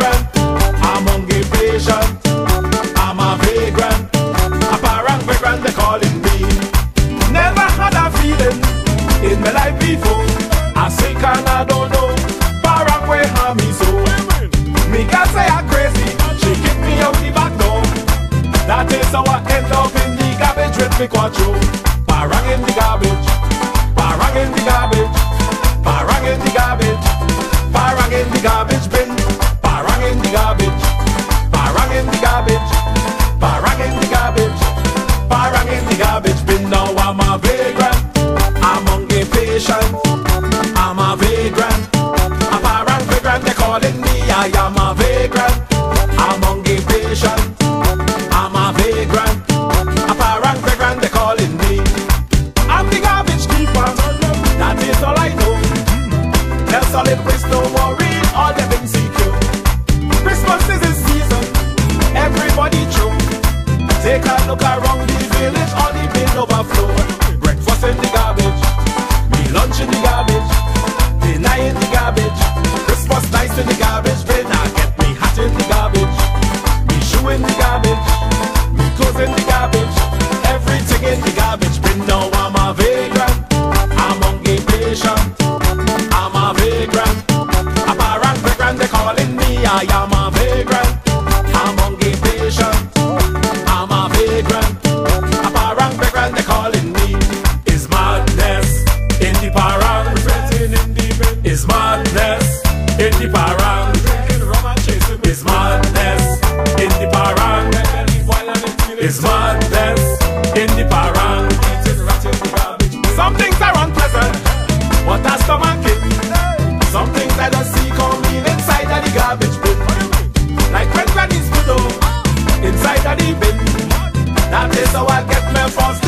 I'm hungry patient. I'm a vagrant, a vagrant they calling me. Never had a feeling in life before. I sick and I don't know. Parang way harm me so. Me can say I'm crazy. She me out the back door. That is how I end up in the garbage with me. garbage. Parang in the garbage. Parang in the garbage. Parang in the garbage bin. Now I'm a vagrant. I'm. I'm a vagrant. A parang vagrant. They're calling me. I am a nova flor. madness in the parang. It's madness in the parang. It's madness in the parang. Some things are unpleasant, but I stomach it. Some things I don't see coming inside of the garbage bin. Like when granny's widow, inside of the bin. That is how I get my first